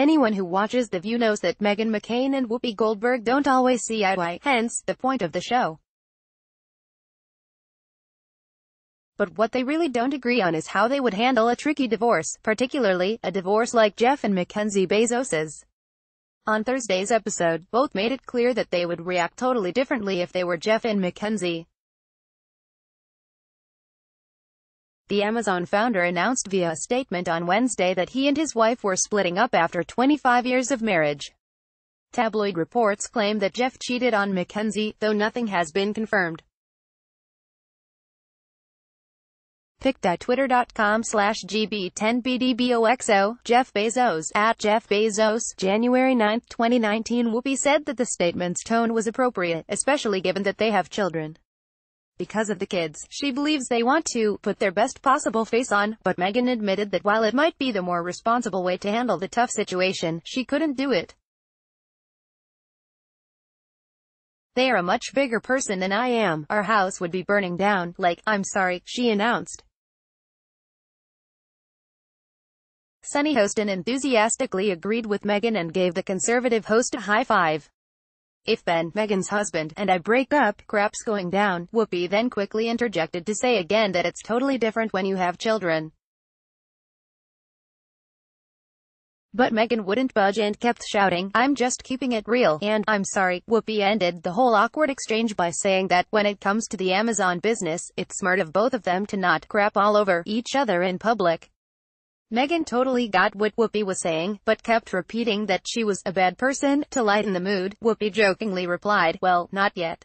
Anyone who watches The View knows that Meghan McCain and Whoopi Goldberg don't always see eye to eye, hence, the point of the show. But what they really don't agree on is how they would handle a tricky divorce, particularly, a divorce like Jeff and MacKenzie Bezos's. On Thursday's episode, both made it clear that they would react totally differently if they were Jeff and MacKenzie. The Amazon founder announced via a statement on Wednesday that he and his wife were splitting up after 25 years of marriage. Tabloid reports claim that Jeff cheated on MacKenzie, though nothing has been confirmed. pic.twitter.com slash gb10bdboxo, Jeff Bezos, at Jeff Bezos, January 9, 2019 Whoopi said that the statement's tone was appropriate, especially given that they have children because of the kids. She believes they want to put their best possible face on, but Meghan admitted that while it might be the more responsible way to handle the tough situation, she couldn't do it. They are a much bigger person than I am. Our house would be burning down. Like, I'm sorry, she announced. Sunny Hostin enthusiastically agreed with Meghan and gave the conservative host a high five. If Ben, Meghan's husband, and I break up, crap's going down, Whoopi then quickly interjected to say again that it's totally different when you have children. But Meghan wouldn't budge and kept shouting, I'm just keeping it real, and, I'm sorry, Whoopi ended the whole awkward exchange by saying that, when it comes to the Amazon business, it's smart of both of them to not crap all over each other in public. Meghan totally got what Whoopi was saying, but kept repeating that she was a bad person. To lighten the mood, Whoopi jokingly replied, well, not yet.